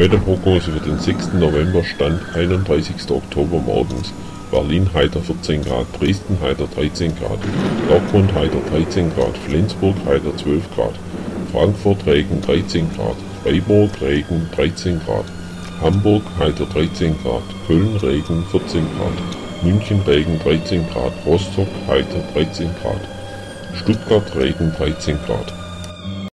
Wetterprognose für den 6. November stand 31. Oktober morgens. Berlin heiter 14 Grad, Dresden heiter 13 Grad, Dortmund heiter 13 Grad, Flensburg heiter 12 Grad, Frankfurt Regen 13 Grad, Freiburg Regen 13 Grad, Hamburg heiter 13 Grad, Köln Regen 14 Grad, München Regen 13 Grad, Rostock heiter 13 Grad, Stuttgart Regen 13 Grad.